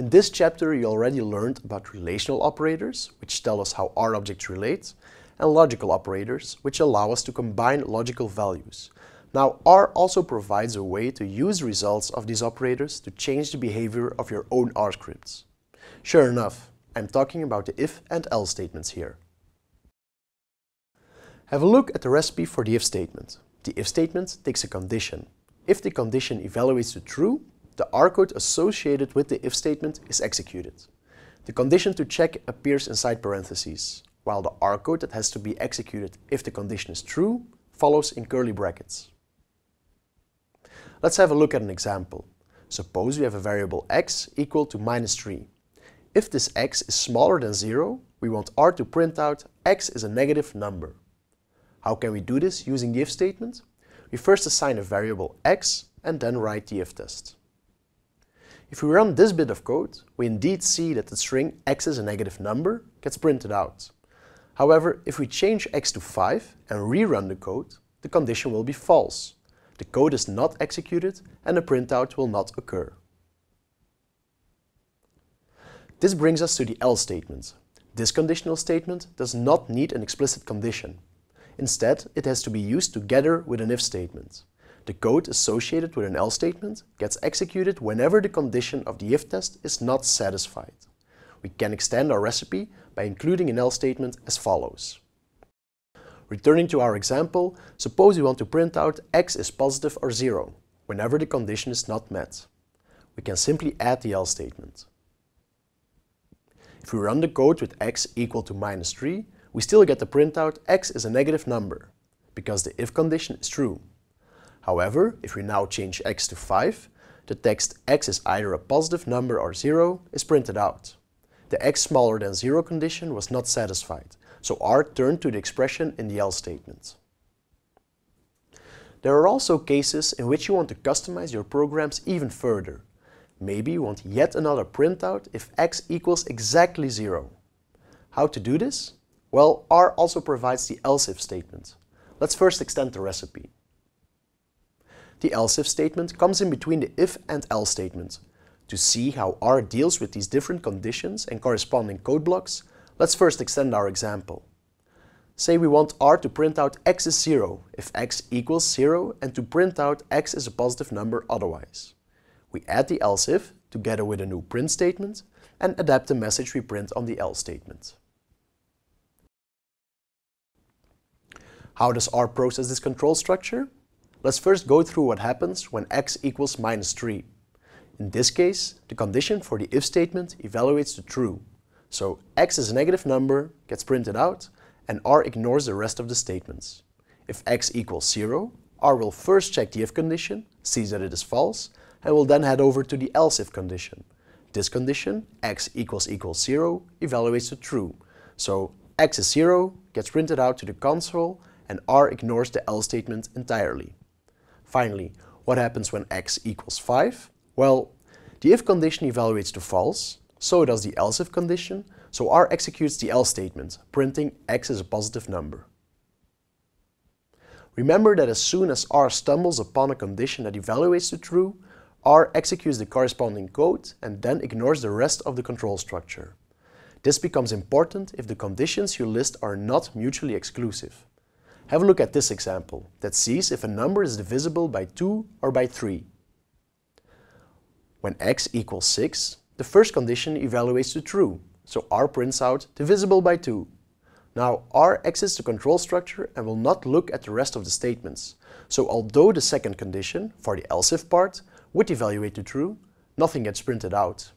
In this chapter you already learned about relational operators, which tell us how R objects relate, and logical operators, which allow us to combine logical values. Now R also provides a way to use results of these operators to change the behavior of your own R scripts. Sure enough, I'm talking about the if and else statements here. Have a look at the recipe for the if statement. The if statement takes a condition. If the condition evaluates to true, the R code associated with the if statement is executed. The condition to check appears inside parentheses, while the R code that has to be executed if the condition is true follows in curly brackets. Let's have a look at an example. Suppose we have a variable x equal to minus 3. If this x is smaller than 0, we want R to print out x is a negative number. How can we do this using the if statement? We first assign a variable x and then write the if test. If we run this bit of code, we indeed see that the string x is a negative number gets printed out. However, if we change x to 5 and rerun the code, the condition will be false. The code is not executed and the printout will not occur. This brings us to the else statement. This conditional statement does not need an explicit condition. Instead, it has to be used together with an if statement. The code associated with an else statement gets executed whenever the condition of the if test is not satisfied. We can extend our recipe by including an else statement as follows. Returning to our example, suppose we want to print out x is positive or 0 whenever the condition is not met. We can simply add the else statement. If we run the code with x equal to minus 3, we still get the printout x is a negative number, because the if condition is true. However, if we now change x to 5, the text x is either a positive number or 0 is printed out. The x smaller than 0 condition was not satisfied, so R turned to the expression in the else statement. There are also cases in which you want to customize your programs even further. Maybe you want yet another printout if x equals exactly 0. How to do this? Well, R also provides the else if statement. Let's first extend the recipe. The else if statement comes in between the if and else statement. To see how R deals with these different conditions and corresponding code blocks, let's first extend our example. Say we want R to print out x is 0 if x equals 0 and to print out x is a positive number otherwise. We add the else if together with a new print statement and adapt the message we print on the else statement. How does R process this control structure? Let's first go through what happens when x equals minus 3. In this case, the condition for the if statement evaluates to true. So x is a negative number, gets printed out, and R ignores the rest of the statements. If x equals 0, R will first check the if condition, sees that it is false, and will then head over to the else if condition. This condition, x equals equals 0, evaluates to true. So x is 0, gets printed out to the console, and R ignores the else statement entirely. Finally, what happens when x equals 5? Well, the if condition evaluates to false, so does the else if condition, so R executes the else statement, printing x is a positive number. Remember that as soon as R stumbles upon a condition that evaluates to true, R executes the corresponding code and then ignores the rest of the control structure. This becomes important if the conditions you list are not mutually exclusive. Have a look at this example that sees if a number is divisible by 2 or by 3. When x equals 6, the first condition evaluates to true, so R prints out divisible by 2. Now R exits the control structure and will not look at the rest of the statements. So although the second condition, for the else if part, would evaluate to true, nothing gets printed out.